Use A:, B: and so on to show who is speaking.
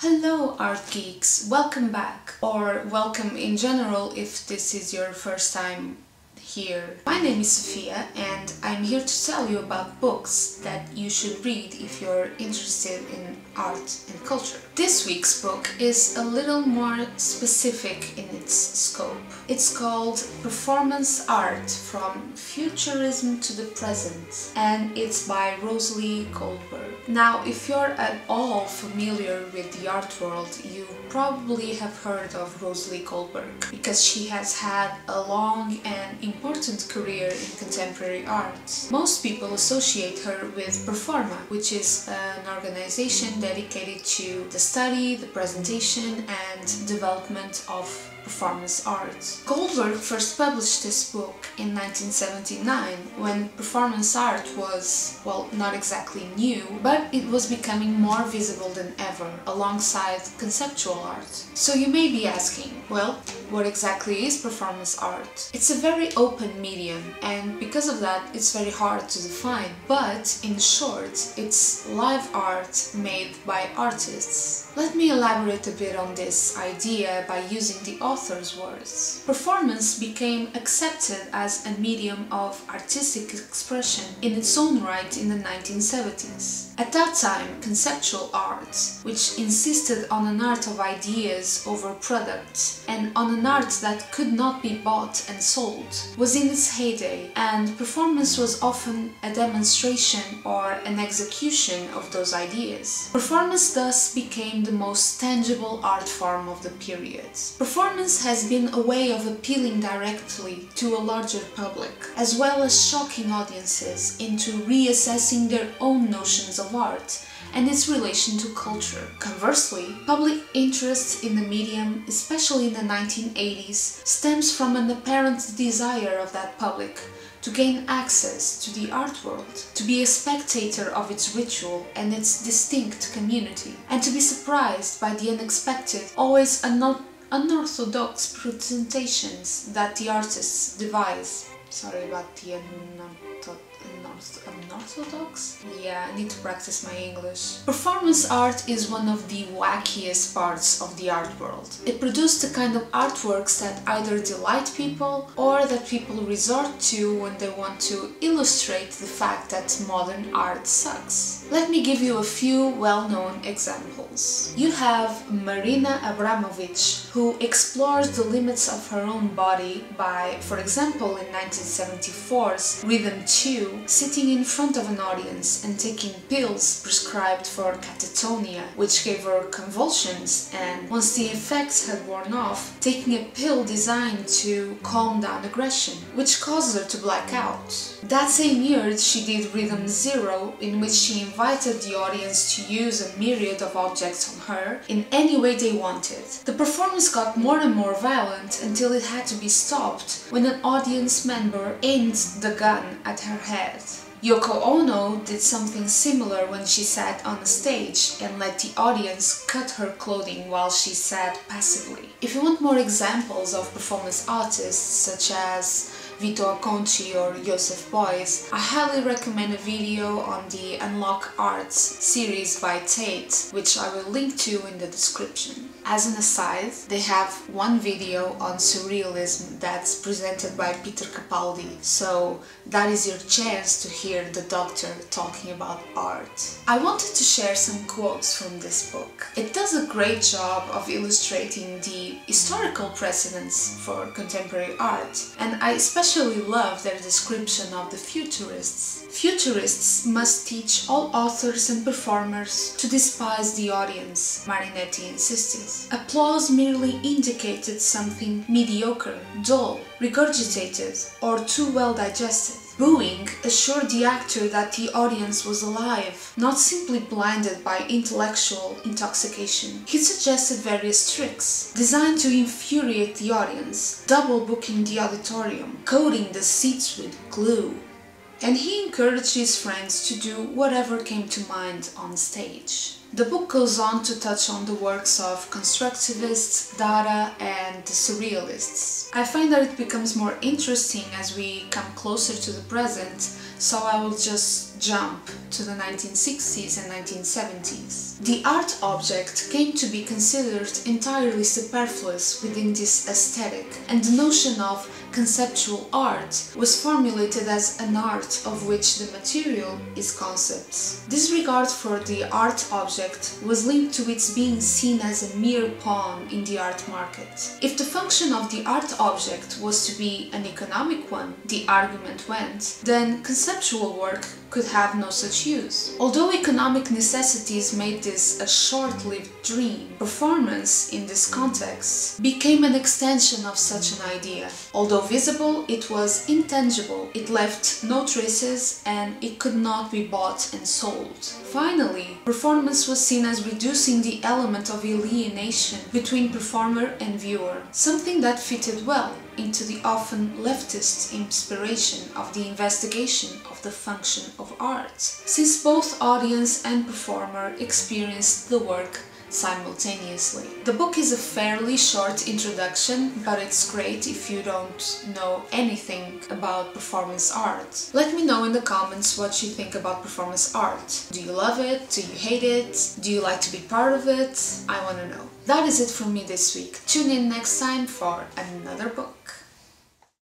A: Hello, art geeks! Welcome back, or welcome in general if this is your first time here. My name is Sofia and I'm here to tell you about books that you should read if you're interested in art and culture. This week's book is a little more specific in its scope. It's called Performance Art From Futurism to the Present and it's by Roselee Goldberg. Now, if you're at all familiar with the art world, you probably have heard of Roselee Goldberg because she has had a long and important career in contemporary art. Most people associate her with Performa, which is an organization dedicated to the study, the presentation and development of performance art. Goldberg first published this book in 1979 when performance art was, well, not exactly new, but it was becoming more visible than ever alongside conceptual art. So you may be asking, well, what exactly is performance art? It's a very open medium and because of that it's very hard to define, but in short, it's live art made by artists. Let me elaborate a bit on this idea by using the author's words. Performance became accepted as a medium of artistic expression in its own right in the 1970s. At that time, conceptual art, which insisted on an art of ideas over products and on an art that could not be bought and sold, was in its heyday, and performance was often a demonstration or an execution of those ideas. Performance thus became the most tangible art form of the period. Performance has been a way of appealing directly to a larger public, as well as shocking audiences into reassessing their own notions of art and its relation to culture. Conversely, public interest in the medium, especially in the 1980s, stems from an apparent desire of that public to gain access to the art world, to be a spectator of its ritual and its distinct community, and to be surprised by the unexpected, always unorthodox presentations that the artists devise. Sorry about the unorthodox? Yeah, I need to practice my English. Performance art is one of the wackiest parts of the art world. It produced the kind of artworks that either delight people or that people resort to when they want to illustrate the fact that modern art sucks. Let me give you a few well-known examples. You have Marina Abramović, who explores the limits of her own body by, for example, in 1974's Rhythm 2, sitting in front of an audience and taking pills prescribed for catatonia, which gave her convulsions, and once the effects had worn off, taking a pill designed to calm down aggression, which caused her to black out. That same year, she did Rhythm Zero, in which she invited the audience to use a myriad of objects on her in any way they wanted. The performance got more and more violent until it had to be stopped when an audience member aimed the gun at her head. Yoko Ono did something similar when she sat on a stage and let the audience cut her clothing while she sat passively. If you want more examples of performance artists such as Vito Acconci or Joseph Beuys, I highly recommend a video on the Unlock Arts series by Tate, which I will link to in the description. As an aside, they have one video on surrealism that's presented by Peter Capaldi, so that is your chance to hear the doctor talking about art. I wanted to share some quotes from this book. It does a great job of illustrating the historical precedents for contemporary art, and I especially love their description of the futurists. Futurists must teach all authors and performers to despise the audience, Marinetti insisted. Applause merely indicated something mediocre, dull, regurgitated, or too well digested. Booing assured the actor that the audience was alive, not simply blinded by intellectual intoxication. He suggested various tricks, designed to infuriate the audience, double booking the auditorium, coating the seats with glue, and he encouraged his friends to do whatever came to mind on stage. The book goes on to touch on the works of constructivists, Dada and the Surrealists. I find that it becomes more interesting as we come closer to the present, so I will just jump to the 1960s and 1970s. The art object came to be considered entirely superfluous within this aesthetic, and the notion of conceptual art was formulated as an art of which the material is concepts. This regard for the art object was linked to its being seen as a mere pawn in the art market. If the function of the art object was to be an economic one, the argument went, then conceptual work could have no such use. Although economic necessities made this a short-lived dream, performance in this context became an extension of such an idea. Although visible, it was intangible, it left no traces and it could not be bought and sold. Finally, performance was seen as reducing the element of alienation between performer and viewer, something that fitted well into the often leftist inspiration of the investigation of the function of art, since both audience and performer experienced the work simultaneously. The book is a fairly short introduction, but it's great if you don't know anything about performance art. Let me know in the comments what you think about performance art. Do you love it? Do you hate it? Do you like to be part of it? I want to know. That is it from me this week. Tune in next time for another book.